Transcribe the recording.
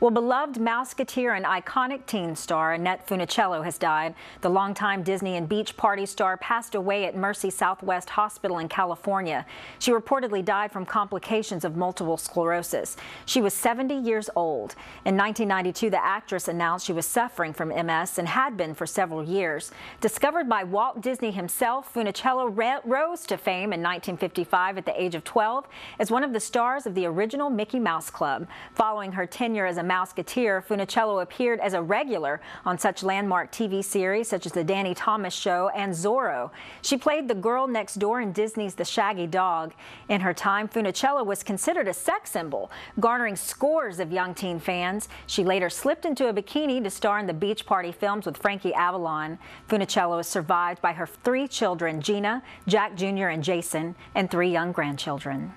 Well, beloved Mouseketeer and iconic teen star Annette Funicello has died. The longtime Disney and beach party star passed away at Mercy Southwest Hospital in California. She reportedly died from complications of multiple sclerosis. She was 70 years old. In 1992, the actress announced she was suffering from MS and had been for several years. Discovered by Walt Disney himself, Funicello rose to fame in 1955 at the age of 12 as one of the stars of the original Mickey Mouse Club. Following her tenure as a Mouseketeer, Funicello appeared as a regular on such landmark TV series such as The Danny Thomas Show and Zorro. She played the girl next door in Disney's The Shaggy Dog. In her time, Funicello was considered a sex symbol, garnering scores of young teen fans. She later slipped into a bikini to star in the beach party films with Frankie Avalon. Funicello is survived by her three children, Gina, Jack Jr., and Jason, and three young grandchildren.